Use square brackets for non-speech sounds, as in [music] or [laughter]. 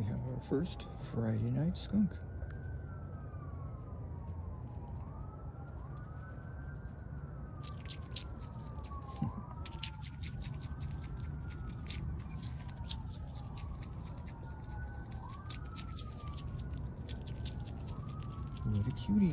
we have our first Friday night skunk. [laughs] what a cutie.